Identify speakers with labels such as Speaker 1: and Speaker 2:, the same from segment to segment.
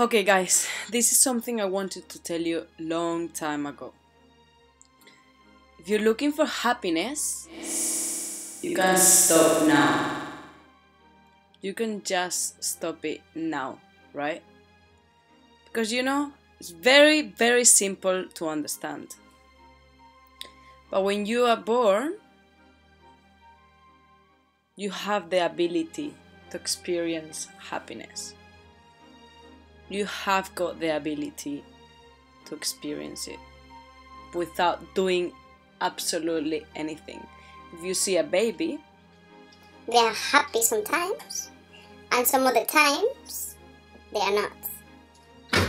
Speaker 1: Okay, guys, this is something I wanted to tell you long time ago. If you're looking for happiness, you can stop now. You can just stop it now, right? Because you know, it's very, very simple to understand. But when you are born, you have the ability to experience happiness. You have got the ability to experience it without doing absolutely anything. If you see a baby,
Speaker 2: They are happy sometimes, and some other times they are not.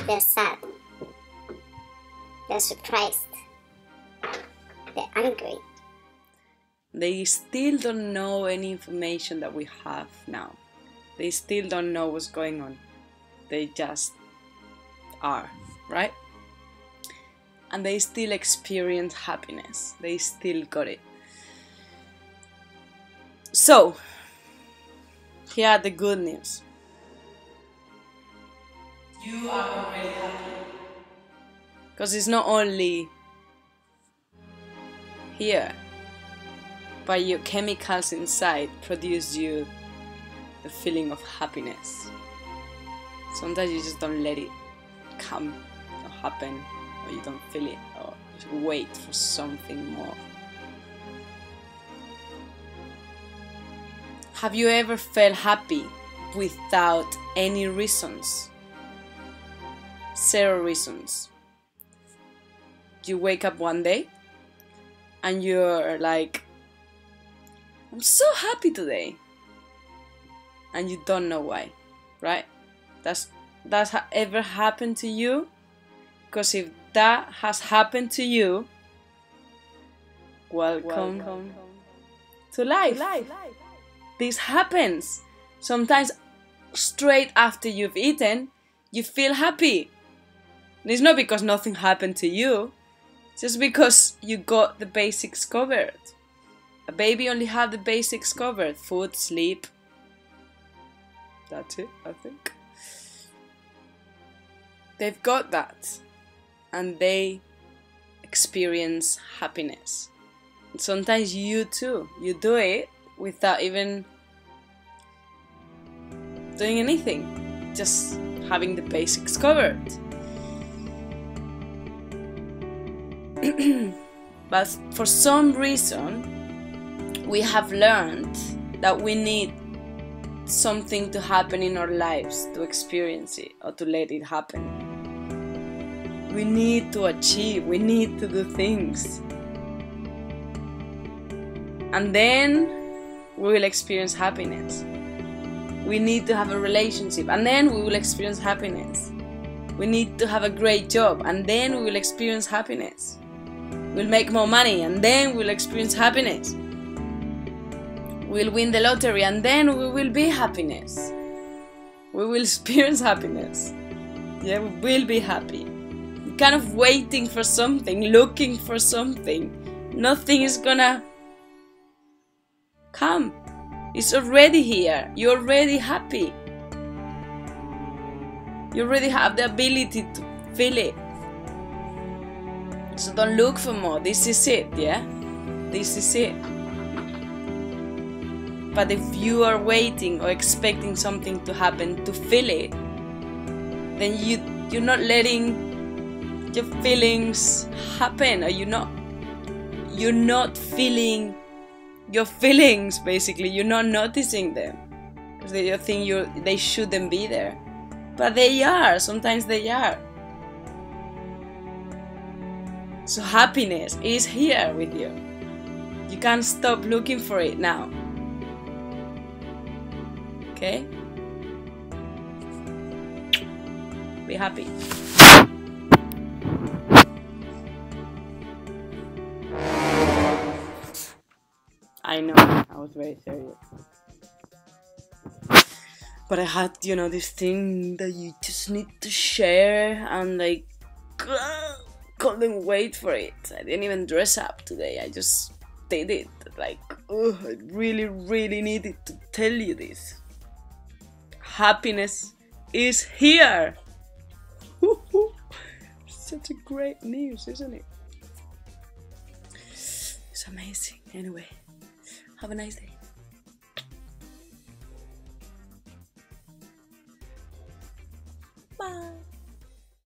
Speaker 2: They're sad. They're surprised. They're angry.
Speaker 1: they still don't know any information that we have now. They still don't know what's going on. They just are, right? And they still experience happiness. They still got it. So, here are the good news. You are already happy. Because it's not only here, but your chemicals inside produce you the feeling of happiness. Sometimes you just don't let it come or happen, or you don't feel it, or you wait for something more. Have you ever felt happy without any reasons? Zero reasons. You wake up one day and you're like, I'm so happy today. And you don't know why, right? That's that's ha- ever happened to you? Because if that has happened to you, welcome, to life. This happens. Sometimes straight after you've eaten, you feel happy. And it's not because nothing happened to you, It's just because you got the basics covered. A baby only have the basics covered food, sleep. That's it, I think. They've got that. And they experience happiness. Sometimes you too. You do it without even doing anything, just having the basics covered. but for some reason, we have learned that we need something to happen in our lives to experience it or to let it happen. We need to achieve, we need to do things. And then we will experience happiness. We need to have a relationship, and then we will experience happiness. We need to have a great job, and then we will experience happiness. We'll make more money, and then we'll experience happiness. We'll win the lottery, and then we will be happiness. We will experience happiness. Yeah, we will be happy. Kind of waiting for something, looking for something. Nothing is gonna come. It's already here. You're already happy. You already have the ability to feel it. So don't look for more. This is it, yeah? This is it. But if you are waiting or expecting something to happen to feel it, then you you're not letting your feelings happen. Or you're not you're not feeling your feelings basically. You're not noticing them. Because you think you they shouldn't be there. But they are. Sometimes they are. So happiness is here with you. You can't stop looking for it now okay be happy I know, I was very serious. But I had, you know, this thing that you just need to share, and like, couldn't wait for it. I didn't even dress up today, I just did it. Like, I really, really needed to tell you this happiness is here. Such a great news, isn't it? It's amazing. Anyway, have a nice day.